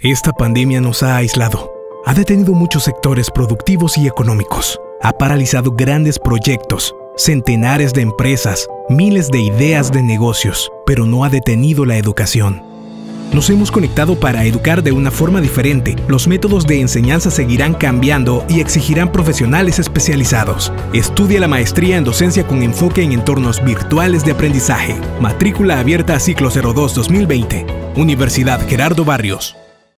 Esta pandemia nos ha aislado, ha detenido muchos sectores productivos y económicos, ha paralizado grandes proyectos, centenares de empresas, miles de ideas de negocios, pero no ha detenido la educación. Nos hemos conectado para educar de una forma diferente. Los métodos de enseñanza seguirán cambiando y exigirán profesionales especializados. Estudia la maestría en docencia con enfoque en entornos virtuales de aprendizaje. Matrícula abierta a ciclo 02 2020. Universidad Gerardo Barrios.